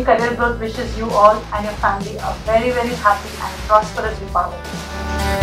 Career Growth wishes you all and your family a very very happy and prosperous Republic.